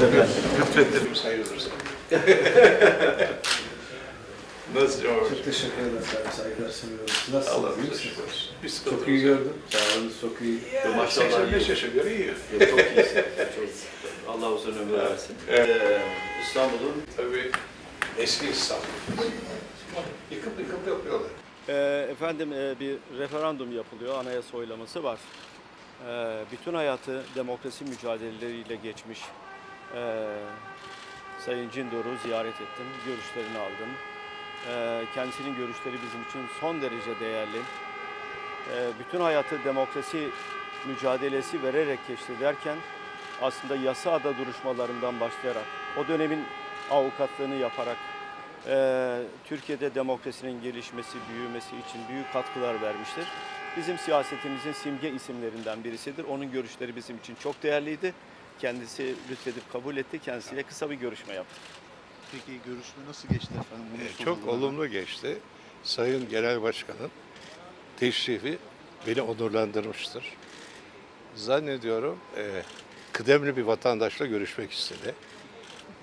Lütfettirim sayılırsa. Nasıl George? Çok teşekkür ederim. Saygı- Saygılar sunuyorum. Nasılsınız? Allah iyi razı misiniz? olsun. Bir Çok iyi gördüm. Sağlığınız çok iyi. Ya, Maşallah 85 iyi. yaşa göre iyi. Yok, çok iyisin. Çok. Allah uzun ömür versin. Ee, İstanbul'un Tabii eski İstanbul. Yıkıp yıkıp yapıyorlar. Ee, Efendim e, bir referandum yapılıyor, anayasa oylaması var. Ee, Bütün hayatı demokrasi mücadeleleriyle geçmiş ee, Sayın Cindor'u ziyaret ettim, görüşlerini aldım. Ee, Kendisinin görüşleri bizim için son derece değerli. Ee, Bütün hayatı demokrasi mücadelesi vererek geçti derken aslında yasa ada duruşmalarından başlayarak, o dönemin avukatlığını yaparak Eee, Türkiye'de demokrasinin gelişmesi, büyümesi için büyük katkılar vermiştir. Bizim siyasetimizin simge isimlerinden birisidir. Onun görüşleri bizim için çok değerliydi. Kendisi lütfedip kabul etti. Kendisiyle kısa bir görüşme yaptık. Peki görüşme nasıl geçti efendim? Bunu Ee. Çok olumlu geçti. Sayın Genel Başkan'ın teşrifi beni onurlandırmıştır. Zannediyorum e, kıdemli bir vatandaşla görüşmek istedi.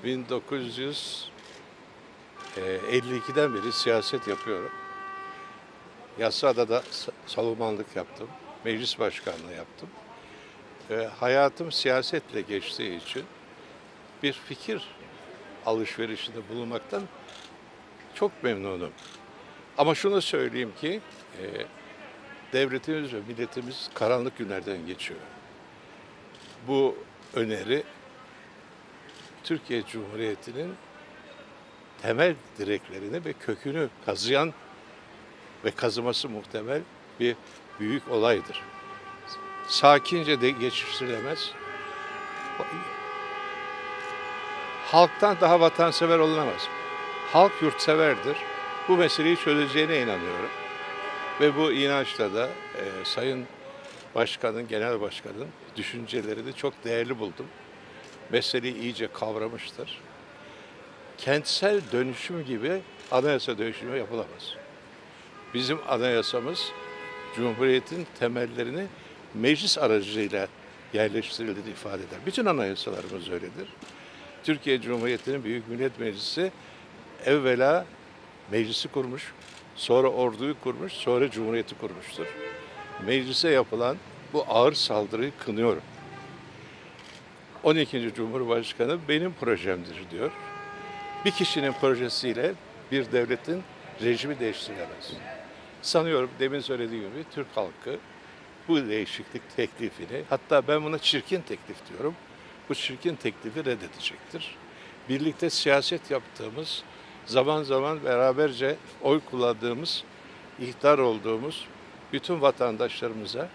1952'den beri siyaset yapıyorum. Yassıada da sa- savunmanlık yaptım. Meclis başkanlığı yaptım. E, hayatım siyasetle geçtiği için bir fikir alışverişinde bulunmaktan çok memnunum. Ama şunu söyleyeyim ki e, devletimiz ve milletimiz karanlık günlerden geçiyor. Bu öneri Türkiye Cumhuriyeti'nin temel direklerini ve kökünü kazıyan ve kazıması muhtemel bir büyük olaydır. Sakince de geçiştirilemez. Halktan daha vatansever olunamaz. Halk yurtseverdir. Bu meseleyi çözeceğine inanıyorum. Ve bu inançla da e, Sayın Başkan'ın, Genel Başkan'ın düşüncelerini çok değerli buldum. Meseleyi iyice kavramıştır. Kentsel dönüşüm gibi anayasa dönüşümü yapılamaz. Bizim anayasamız Cumhuriyet'in temellerini meclis aracılığıyla yerleştirildiğini ifade eder. Bütün anayasalarımız öyledir. Türkiye Cumhuriyeti'nin Büyük Millet Meclisi evvela meclisi kurmuş, sonra orduyu kurmuş, sonra cumhuriyeti kurmuştur. Meclise yapılan bu ağır saldırıyı kınıyorum. 12. Cumhurbaşkanı benim projemdir diyor. Bir kişinin projesiyle bir devletin rejimi değiştirilemez. Sanıyorum demin söylediğim gibi Türk halkı bu değişiklik teklifini, hatta ben buna çirkin teklif diyorum, bu çirkin teklifi reddedecektir. Birlikte siyaset yaptığımız, zaman zaman beraberce oy kullandığımız, ihtar olduğumuz bütün vatandaşlarımıza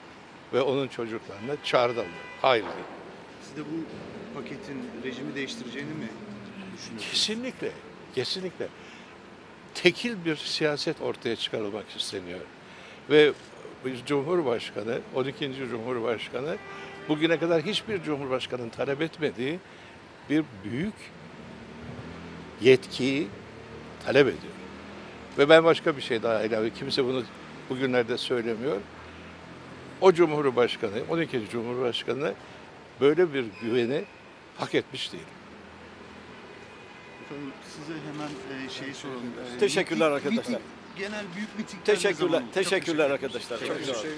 ve onun çocuklarına çağrıda bulunuyorum. Hayır. Siz de bu paketin rejimi değiştireceğini mi düşünüyorsunuz? Kesinlikle, kesinlikle. Tekil bir siyaset ortaya çıkarılmak isteniyor. Ve Cumhurbaşkanı, 12. Cumhurbaşkanı bugüne kadar hiçbir Cumhurbaşkanı'nın talep etmediği bir büyük yetkiyi talep ediyor. Ve ben başka bir şey daha ilave, kimse bunu bugünlerde söylemiyor. O Cumhurbaşkanı, 12. Cumhurbaşkanı böyle bir güveni hak etmiş değil. Efendim size hemen e, şeyi soralım. E, Teşekkürler miting- arkadaşlar. Genel büyük mitingler Teşekkürler, teşekkürler arkadaşlar. Çok sağ olun.